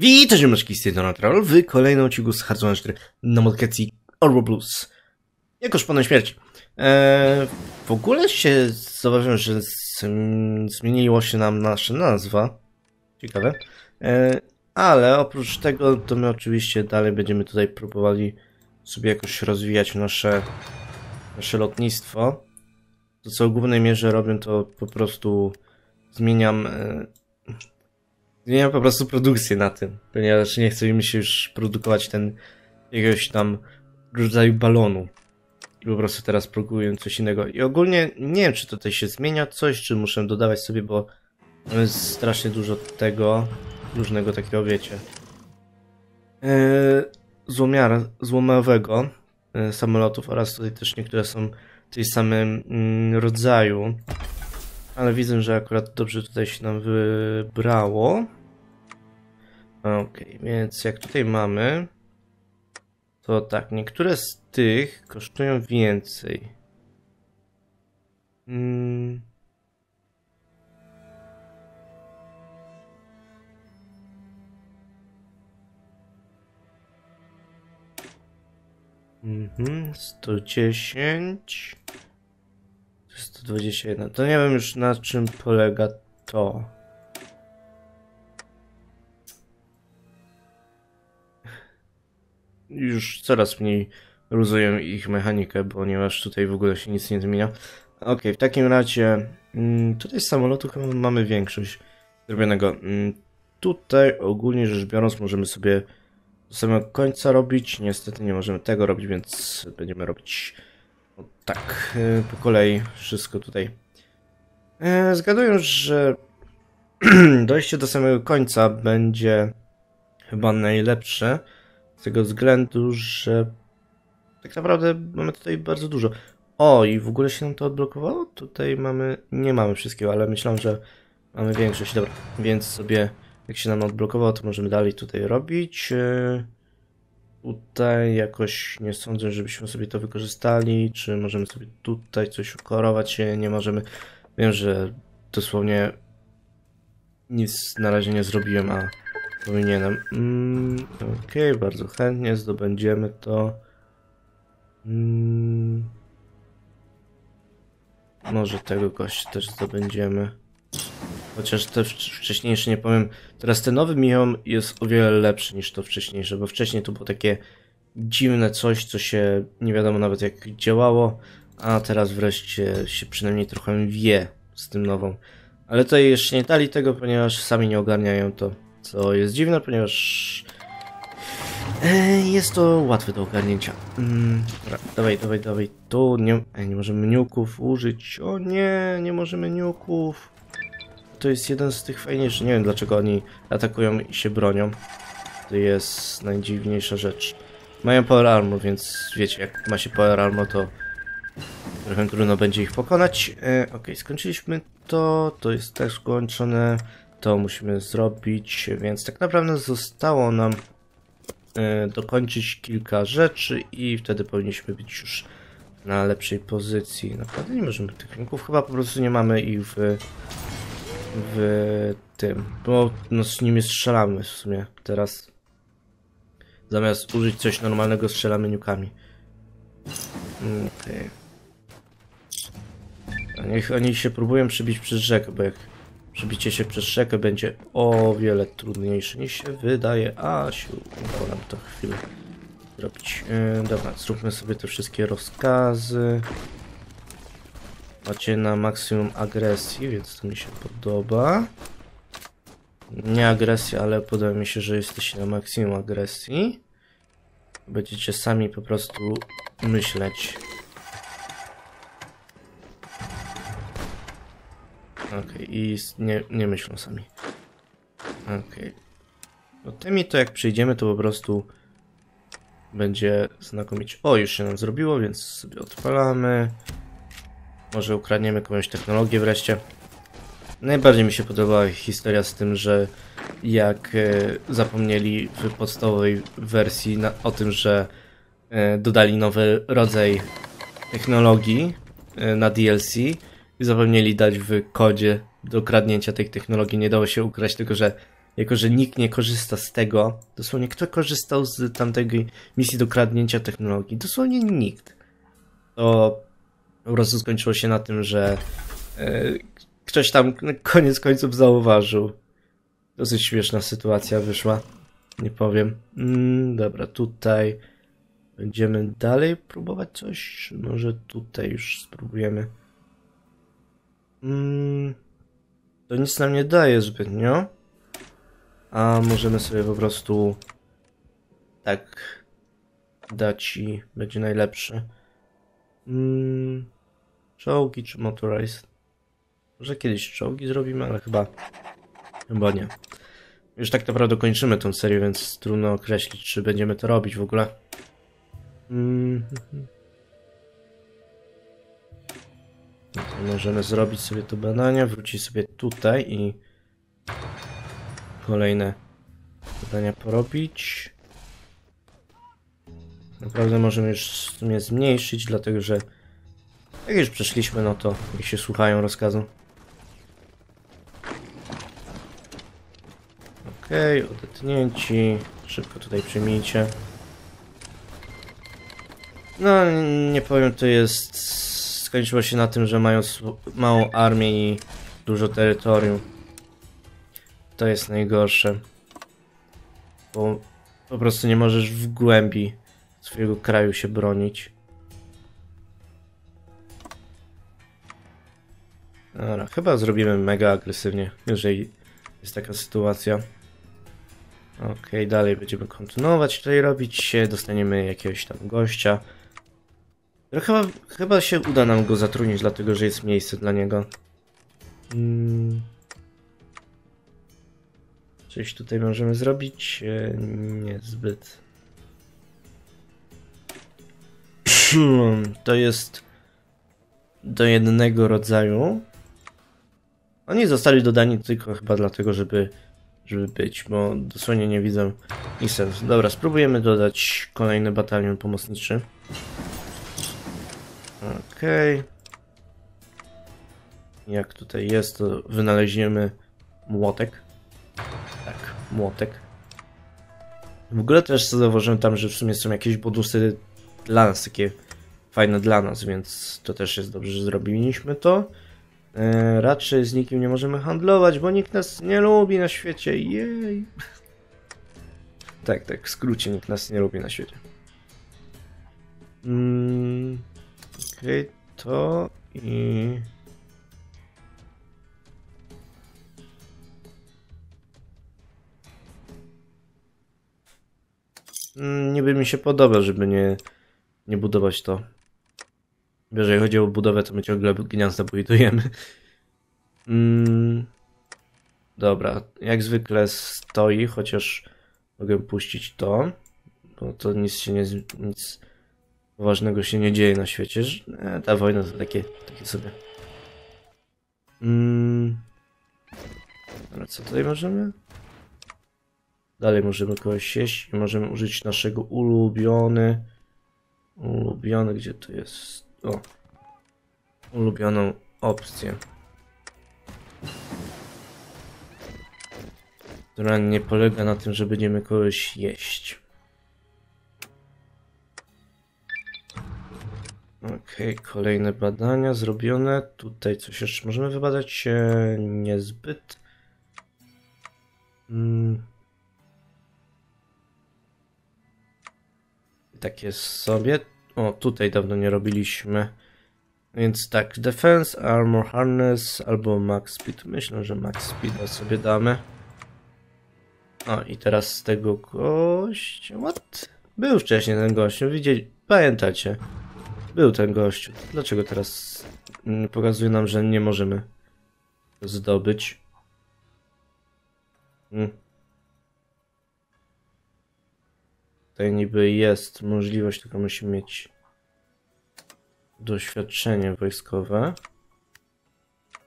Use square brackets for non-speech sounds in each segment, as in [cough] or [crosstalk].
Witam, ziomeczki z tej Troll w kolejnym odcinku z Hearthstone 4 na modkacji Orbo Plus. Jakoż panem śmierci. Eee, w ogóle się zauważyłem, że zm- zmieniło się nam nasza nazwa. Ciekawe. Eee, ale oprócz tego, to my oczywiście dalej będziemy tutaj próbowali sobie jakoś rozwijać nasze, nasze lotnictwo. To co w głównej mierze robię, to po prostu zmieniam... E, Zmieniam po prostu produkcję na tym, ponieważ nie chce mi się już produkować ten jakiegoś tam rodzaju balonu. Po prostu teraz produkuję coś innego. I ogólnie nie wiem, czy tutaj się zmienia coś, czy muszę dodawać sobie, bo jest strasznie dużo tego, różnego takiego, wiecie, yy, złomowego yy, samolotów oraz tutaj też niektóre są tej samym yy, rodzaju. Ale widzę, że akurat dobrze tutaj się nam wybrało. Okej, więc jak tutaj mamy, to tak, niektóre z tych kosztują więcej. Mm. Mhm, 110. 121. To nie wiem już na czym polega to. Już coraz mniej luzuję ich mechanikę, ponieważ tutaj w ogóle się nic nie zmienia. Ok, w takim razie mm, tutaj z samolotu chyba mamy większość zrobionego. Mm, tutaj ogólnie rzecz biorąc możemy sobie do samego końca robić. Niestety nie możemy tego robić, więc będziemy robić tak e, po kolei wszystko tutaj. E, zgaduję, że [clears throat] dojście do samego końca będzie chyba najlepsze. Z tego względu, że tak naprawdę mamy tutaj bardzo dużo. O, i w ogóle się nam to odblokowało? Tutaj mamy, nie mamy wszystkiego, ale myślałem, że mamy większość. Dobra, więc sobie, jak się nam odblokowało, to możemy dalej tutaj robić. Yy, tutaj jakoś nie sądzę, żebyśmy sobie to wykorzystali, czy możemy sobie tutaj coś ukorować się, nie możemy. Wiem, że dosłownie nic na razie nie zrobiłem, a Powinienem. Mm, Okej, okay, bardzo chętnie zdobędziemy to. Mm, może tego gościa też zdobędziemy. Chociaż te wcześniejsze nie powiem. Teraz ten nowy Mion jest o wiele lepszy niż to wcześniejsze, bo wcześniej to było takie dziwne coś, co się nie wiadomo nawet jak działało, a teraz wreszcie się przynajmniej trochę wie z tym nową. Ale tutaj jeszcze nie dali tego, ponieważ sami nie ogarniają to. Co jest dziwne, ponieważ e, jest to łatwe do ogarnięcia. Mm, dobra, dawaj, dawaj, dawaj. Tu nie, e, nie możemy niuków użyć. O nie, nie możemy niuków. To jest jeden z tych fajniejszych. Nie wiem dlaczego oni atakują i się bronią. To jest najdziwniejsza rzecz. Mają power armor, więc wiecie, jak ma się power armor, to trochę trudno będzie ich pokonać. E, ok, skończyliśmy to. To jest też skończone to musimy zrobić, więc tak naprawdę zostało nam e, dokończyć kilka rzeczy i wtedy powinniśmy być już na lepszej pozycji. Naprawdę nie możemy tych rynków, chyba po prostu nie mamy ich w, w tym, bo no z nimi strzelamy w sumie teraz. Zamiast użyć coś normalnego strzelamy niukami. Okay. Niech oni się próbują przebić przez rzekę, bo jak Przebicie się przez rzekę będzie o wiele trudniejsze niż się wydaje. A, się udało nam to chwilę zrobić. Yy, dobra, zróbmy sobie te wszystkie rozkazy. Macie na maksimum agresji, więc to mi się podoba. Nie agresja, ale podoba mi się, że jesteście na maksimum agresji. Będziecie sami po prostu myśleć Okej, okay, i nie, nie myślą sami. Okej. Okay. No tymi to jak przyjdziemy, to po prostu będzie znakomicie. O, już się nam zrobiło, więc sobie odpalamy. Może ukradniemy komuś technologię wreszcie. Najbardziej mi się podobała historia z tym, że jak e, zapomnieli w podstawowej wersji na, o tym, że e, dodali nowy rodzaj technologii e, na DLC, i zapomnieli dać w kodzie do kradnięcia tej technologii. Nie dało się ukraść, tylko że jako że nikt nie korzysta z tego, dosłownie kto korzystał z tamtej misji do kradnięcia technologii? Dosłownie nikt. To po prostu skończyło się na tym, że e, ktoś tam koniec końców zauważył. Dosyć śmieszna sytuacja wyszła. Nie powiem. Mm, dobra, tutaj będziemy dalej próbować coś. Może tutaj już spróbujemy. Mm, to nic nam nie daje zbytnio. A możemy sobie po prostu tak dać i będzie najlepszy. Mm, czołgi czy motorized? Może kiedyś czołgi zrobimy, ale chyba chyba nie. Już tak naprawdę kończymy tą serię, więc trudno określić, czy będziemy to robić w ogóle. Mm Możemy zrobić sobie to badania, wrócić sobie tutaj i kolejne badania porobić. Naprawdę możemy już w sumie zmniejszyć, dlatego że jak już przeszliśmy, no to niech się słuchają rozkazu. Okej, okay, odetnięci. Szybko tutaj przyjmijcie. No, nie powiem, to jest... Skończyło się na tym, że mają małą armię i dużo terytorium. To jest najgorsze. Bo po prostu nie możesz w głębi swojego kraju się bronić. Dobra, chyba zrobimy mega agresywnie, jeżeli jest taka sytuacja. Ok, dalej będziemy kontynuować tutaj robić. Dostaniemy jakiegoś tam gościa. Chyba, chyba się uda nam go zatrudnić, dlatego że jest miejsce dla niego. Hmm. Coś tutaj możemy zrobić? E, niezbyt. [clears throat] To jest do jednego rodzaju. Oni zostali dodani tylko chyba dlatego, żeby żeby być, bo dosłownie nie widzę ich. Dobra, spróbujemy dodać kolejny batalion pomocniczy. Okej. Okay. Jak tutaj jest, to wynaleźniemy młotek. Tak, młotek. W ogóle też zauważyłem tam, że w sumie są jakieś bonusy dla nas, takie fajne dla nas, więc to też jest dobrze, że zrobiliśmy to. E, raczej z nikim nie możemy handlować, bo nikt nas nie lubi na świecie. Jej. Tak, tak, w skrócie nikt nas nie lubi na świecie. Mm, Okej, okay, to i... Mm, niby mi się podoba, żeby nie, nie budować to. Jeżeli chodzi o budowę, to my ciągle gniazda budujemy. Mm, dobra, jak zwykle stoi, chociaż mogę puścić to, bo to nic się nie, nic ważnego się nie dzieje na świecie. Że, e, ta wojna to takie, takie sobie. Mm, ale co tutaj możemy? Dalej możemy kogoś sieść i możemy użyć naszego ulubiony. Ulubiony, gdzie to jest? O. Ulubioną opcję. Która nie polega na tym, że będziemy kogoś jeść. Ok, kolejne badania zrobione. Tutaj coś jeszcze możemy wybadać? Niezbyt. Hmm. Tak jest sobie. O, tutaj dawno nie robiliśmy. Więc tak, Defense, Armor Harness albo Max Speed. Myślę, że Max Speed sobie damy. O, i teraz z tego gościa... What? Był wcześniej ten gościu, widzieli... Pamiętacie? Był ten gościu. Dlaczego teraz pokazuje nam, że nie możemy zdobyć? Hmm. Tutaj niby jest możliwość, tylko musimy mieć doświadczenie wojskowe.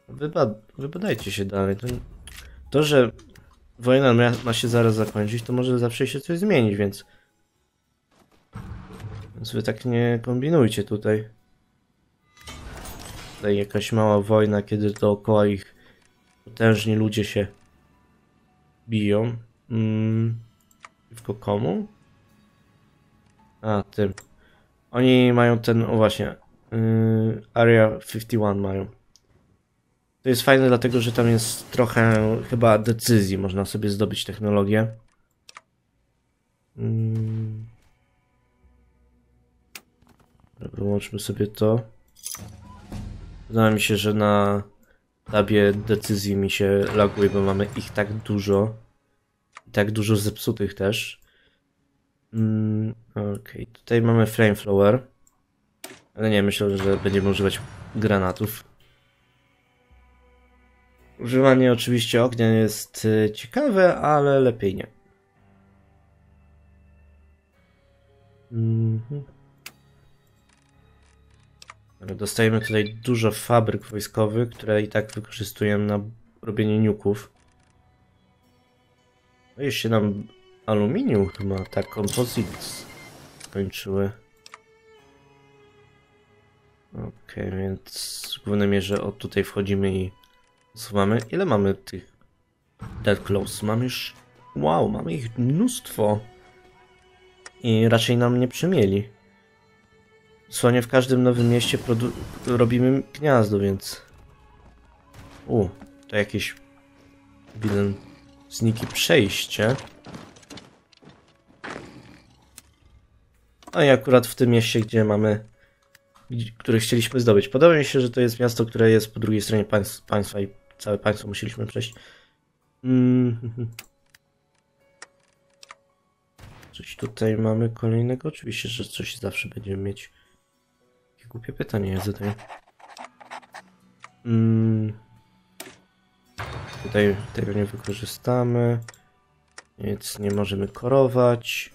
Wybad wybadajcie się dalej. To, to że wojna ma, się zaraz zakończyć, to może zawsze się coś zmienić, więc... Więc wy tak nie kombinujcie tutaj. Tutaj jakaś mała wojna, kiedy dookoła ich potężni ludzie się biją. Mm, przeciwko komu? A, tym. Oni mają ten, o właśnie, yy, Area 51 mają. To jest fajne dlatego, że tam jest trochę chyba decyzji, można sobie zdobyć technologię. Mm. Wyłączmy sobie to. Wydaje mi się, że na tabie decyzji mi się laguje, bo mamy ich tak dużo. I tak dużo zepsutych też. Mm, Okej, tutaj mamy flamethrower. Ale nie, myślę, że będziemy używać granatów. Używanie oczywiście ognia jest y, ciekawe, ale lepiej nie. Mhm. Dostajemy tutaj dużo fabryk wojskowych, które i tak wykorzystujemy na robienie niuków. No jeszcze nam aluminium chyba, tak, composites skończyły. Okej, więc w głównej mierze od tutaj wchodzimy i usuwamy. Ile mamy tych dead close? Mamy już... Wow, mamy ich mnóstwo. I raczej nam nie przymieli. Dosłownie w każdym nowym mieście robimy gniazdo, więc... U, to jakieś... Wilen... Zniki przejście. No i akurat w tym mieście, gdzie mamy... które chcieliśmy zdobyć. Podoba mi się, że to jest miasto, które jest po drugiej stronie państw, państwa i całe państwo musieliśmy przejść. Mm. Coś tutaj mamy kolejnego? Oczywiście, że coś zawsze będziemy mieć. Głupie pytanie ja zadaję. Mm. Tutaj tego nie wykorzystamy. Więc nie możemy korować.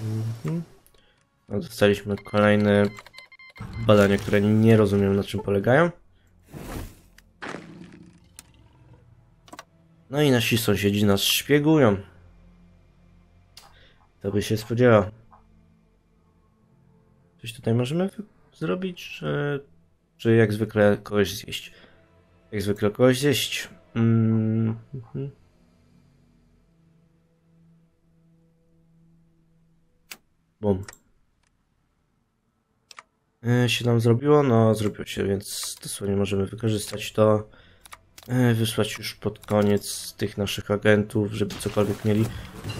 Mhm. No, dostaliśmy kolejne badania, które nie rozumiem na czym polegają. No i nasi sąsiedzi nas szpiegują. To by się spodziewał. Coś tutaj możemy zrobić, czy, czy jak zwykle kogoś zjeść? Jak zwykle kogoś zjeść. Mm, mhm. Bum. E, się nam zrobiło? No, zrobiło się, więc dosłownie możemy wykorzystać to. E, Wysłać już pod koniec tych naszych agentów, żeby cokolwiek mieli.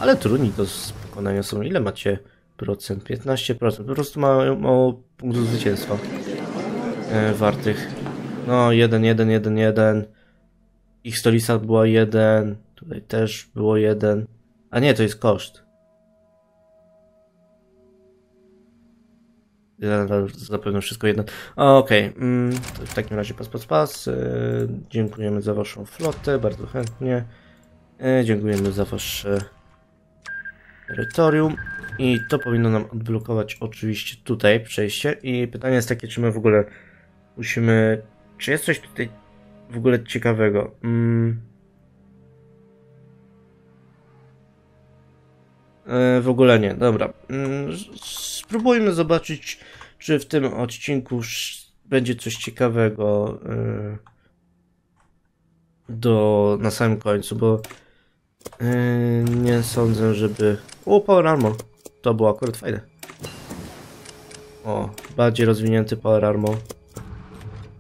Ale trudni do pokonania są. Ile macie procent? 15%. Po prostu mało, mało punktów zwycięstwa e, wartych. No, 1, 1, 1, 1. Ich stolica była 1. Tutaj też było 1. A nie, to jest koszt. Zapewne wszystko jedno. Okej, mm, to w takim razie pas, pas, pas. E, dziękujemy za waszą flotę, bardzo chętnie. E, dziękujemy za wasze terytorium. I to powinno nam odblokować oczywiście tutaj przejście. I pytanie jest takie, czy my w ogóle musimy... Czy jest coś tutaj w ogóle ciekawego? Mm. E, w ogóle nie, dobra. Mm, Spróbujmy zobaczyć, czy w tym odcinku będzie coś ciekawego e, do na samym końcu, bo e, nie sądzę, żeby. O, Power Armor. To było akurat fajne. O, bardziej rozwinięty Power Armor.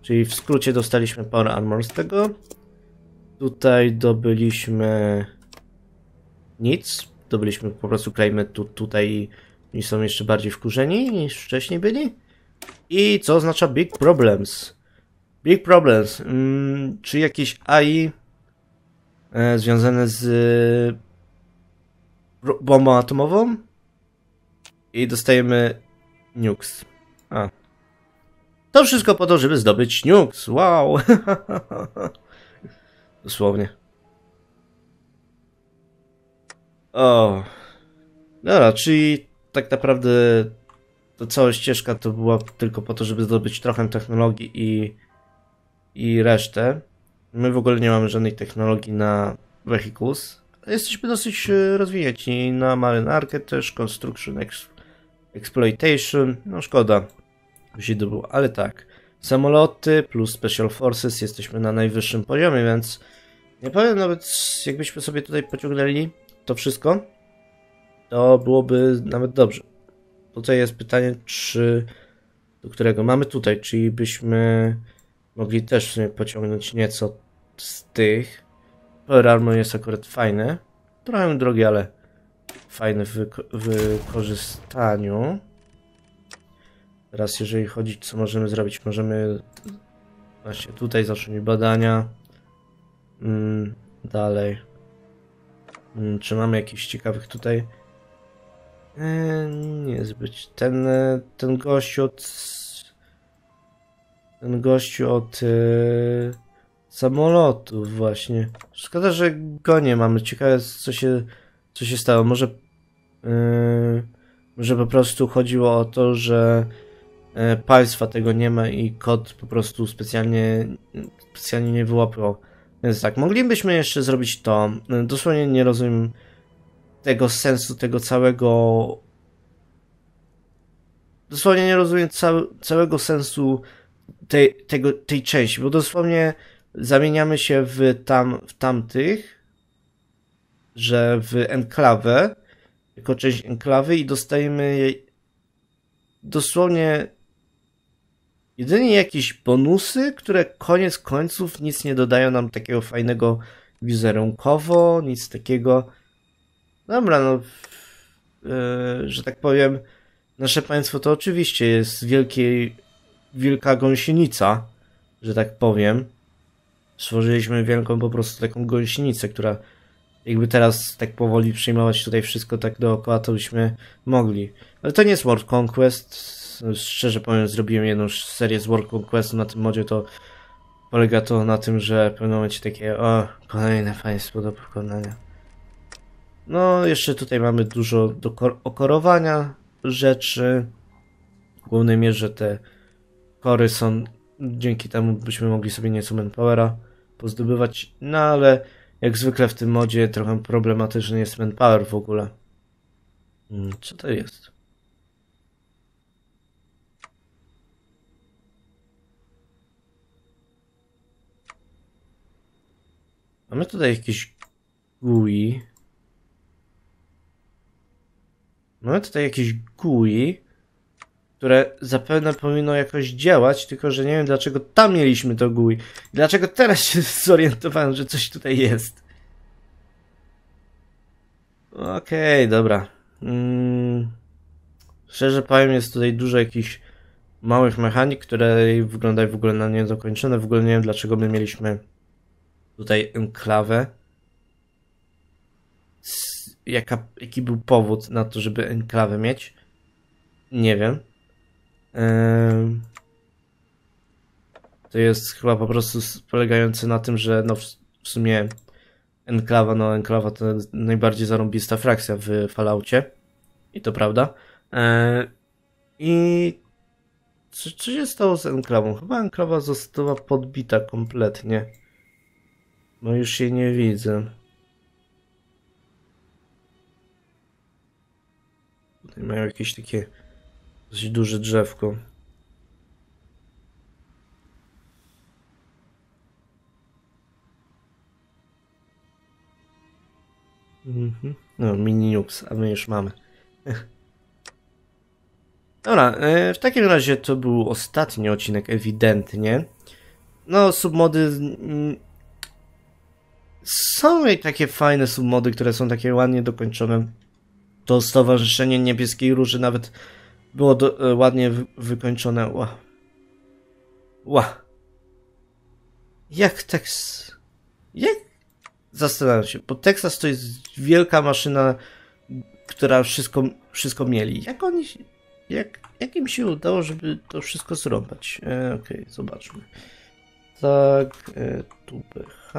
Czyli w skrócie dostaliśmy Power Armor z tego. Tutaj dobyliśmy nic. Dobyliśmy po prostu klejmy tu, tutaj i są jeszcze bardziej wkurzeni niż wcześniej byli. I co oznacza big problems? Big problems. Mm, czy jakieś AI związane z e, bombą atomową? I dostajemy nukes. A. To wszystko po to, żeby zdobyć nukes. Wow. [laughs] Dosłownie. O. Dobra, czyli tak naprawdę to cała ścieżka to była tylko po to, żeby zdobyć trochę technologii i, i resztę. My w ogóle nie mamy żadnej technologii na vehicles. Jesteśmy dosyć e, rozwinięci na marynarkę też, construction, ex, exploitation. No szkoda, się to było, ale tak. samoloty plus Special Forces jesteśmy na najwyższym poziomie, więc nie powiem nawet jakbyśmy sobie tutaj pociągnęli to wszystko, to byłoby nawet dobrze. Tutaj jest pytanie, czy do którego mamy tutaj, czyli byśmy mogli też pociągnąć nieco z tych. Power Armor jest akurat fajny. Trochę drogi, ale fajny w wyko wykorzystaniu. Teraz jeżeli chodzi, co możemy zrobić, możemy właśnie tutaj zacząć badania. Mm, dalej. Mm, czy mamy jakichś ciekawych tutaj? Eee, niezbyt. Ten, e, ten gościu od... Ten gościu od e, samolotów właśnie. Szkoda, że go nie mamy. Ciekawe co się, co się stało. Może... E, może po prostu chodziło o to, że e, państwa tego nie ma i kod po prostu specjalnie, specjalnie nie wyłapał. Więc tak, moglibyśmy jeszcze zrobić to. Dosłownie nie rozumiem tego sensu, tego całego. Dosłownie nie rozumiem cał, całego sensu tej, tego, tej części, bo dosłownie zamieniamy się w, tam, w tamtych, że w enklawę, jako część enklawy i dostajemy dosłownie jedynie jakieś bonusy, które koniec końców nic nie dodają nam takiego fajnego wizerunkowo, nic takiego. Dobra, no, yy, że tak powiem, nasze państwo to oczywiście jest wielkiej, wielka gąsienica, że tak powiem. Stworzyliśmy wielką po prostu taką gąsienicę, która jakby teraz tak powoli przyjmować tutaj wszystko tak dookoła, to byśmy mogli. Ale to nie jest World Conquest, szczerze powiem, zrobiłem jedną serię z World Conquestu na tym modzie, to polega to na tym, że w pewnym momencie takie, o, kolejne państwo do pokonania. No, jeszcze tutaj mamy dużo do okorowania rzeczy. W głównej mierze te kory są, dzięki temu byśmy mogli sobie nieco manpowera pozdobywać, no ale jak zwykle w tym modzie trochę problematyczny jest manpower w ogóle. Hmm, co to jest? Mamy tutaj jakieś GUI. Mamy tutaj jakieś GUI, które zapewne powinno jakoś działać, tylko że nie wiem dlaczego tam mieliśmy to GUI. Dlaczego teraz się [laughs] zorientowałem, że coś tutaj jest. Okej, okay, dobra. Mm. Szczerze powiem, jest tutaj dużo jakichś małych mechanik, które wyglądają w ogóle na niedokończone. W ogóle nie wiem dlaczego my mieliśmy tutaj enklawę. Jaka, jaki był powód na to, żeby enklawę mieć? Nie wiem. To jest chyba po prostu polegające na tym, że no w sumie enklawa, no enklawa to najbardziej zarąbista frakcja w Falloutie. I to prawda. I co, co się stało z enklawą? Chyba enklawa została podbita kompletnie. No już jej nie widzę. Tutaj mają jakieś takie dosyć duże drzewko. Mhm. No, mini nukes, a my już mamy. [laughs] Dobra, e, w takim razie to był ostatni odcinek, ewidentnie. No, submody są i takie fajne submody, które są takie ładnie dokończone. To Stowarzyszenie Niebieskiej Róży nawet było do, e, ładnie wykończone. Ła. Ła. Jak Texas... Jak? Zastanawiam się, bo Texas to jest wielka maszyna, która wszystko, wszystko mieli. Jak oni... Jak, jak im się udało, żeby to wszystko zrąbać? E, Okej, okay, zobaczmy. Tak, e, tu BH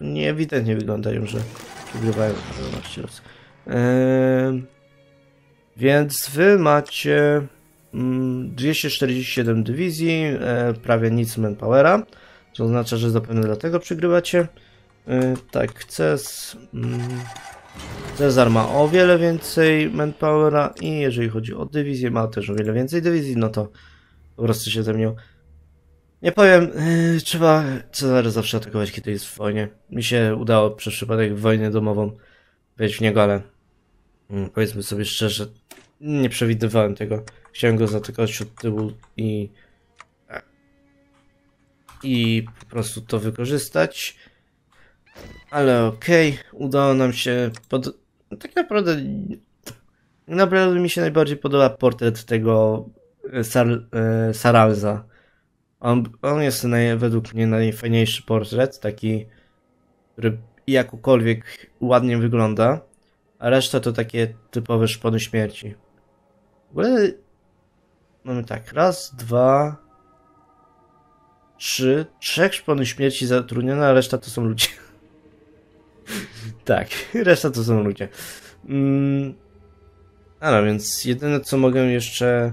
nie ewidentnie wyglądają, że przegrywają 12 razy. Eee, więc wy macie 247 mm, dywizji, e, prawie nic manpowera, co oznacza, że zapewne dlatego przegrywacie. E, tak, CES, mm, Cezar ma o wiele więcej manpowera i jeżeli chodzi o dywizję, ma też o wiele więcej dywizji, no to po prostu się ze mnie Nie powiem, yy, trzeba Cezary zawsze atakować, kiedy jest w wojnie. Mi się udało przez przypadek wojnę domową wejść w niego, ale yy, powiedzmy sobie szczerze, nie przewidywałem tego. Chciałem go zaatakować od tyłu i i po prostu to wykorzystać. Ale okej, udało nam się pod... Tak naprawdę naprawdę mi się najbardziej podoba portret tego e, Sar, e, Saralza. On, on jest naj, według mnie najfajniejszy portret, taki, który jakokolwiek ładnie wygląda, a reszta to takie typowe szpony śmierci. W ogóle mamy tak, raz, dwa, trzy, trzech szpony śmierci zatrudnione, a reszta to są ludzie. [laughs] tak, [laughs] reszta to są ludzie. Mm, ale więc jedyne co mogę jeszcze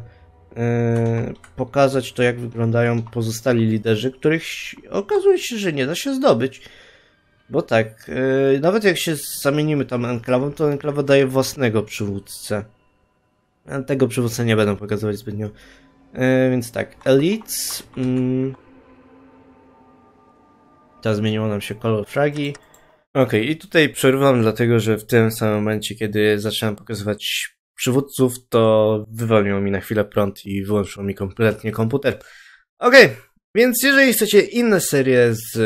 yy, pokazać to jak wyglądają pozostali liderzy, których okazuje się, że nie da się zdobyć. Bo tak, yy, nawet jak się zamienimy tam enklawą, to enklawa daje własnego przywódcę. Tego przywódcę nie będę pokazywać zbytnio. Yy, więc tak, Elites. Yy, Teraz zmieniło nam się kolor fragi. Ok, i tutaj przerwam, dlatego że w tym samym momencie, kiedy zacząłem pokazywać przywódców, to wywaliło mi na chwilę prąd i wyłączyło mi kompletnie komputer. Ok, więc jeżeli chcecie inne serie z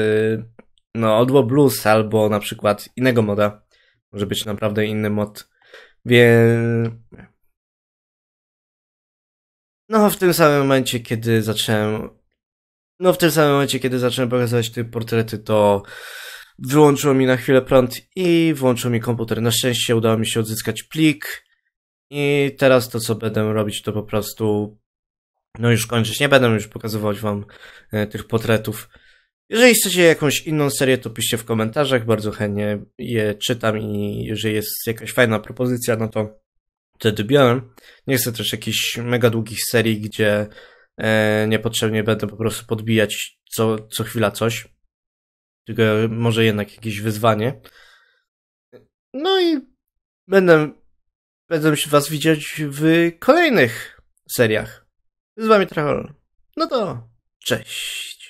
no, Odło Blues albo na przykład innego moda, może być naprawdę inny mod, więc... No, w tym samym momencie, kiedy zacząłem no w tym samym momencie, kiedy zacząłem pokazywać te portrety, to wyłączyło mi na chwilę prąd i włączył mi komputer. Na szczęście udało mi się odzyskać plik i teraz to, co będę robić, to po prostu no już kończyć. Nie będę już pokazywać wam e, tych portretów. Jeżeli chcecie jakąś inną serię, to piszcie w komentarzach, bardzo chętnie je czytam i jeżeli jest jakaś fajna propozycja, no to wtedy biorę. Nie chcę też jakichś mega długich serii, gdzie E, niepotrzebnie będę po prostu podbijać co, co chwila coś. Tylko może jednak jakieś wyzwanie. No i będę, będę się was widzieć w kolejnych seriach. Z wami Trachol. No to cześć.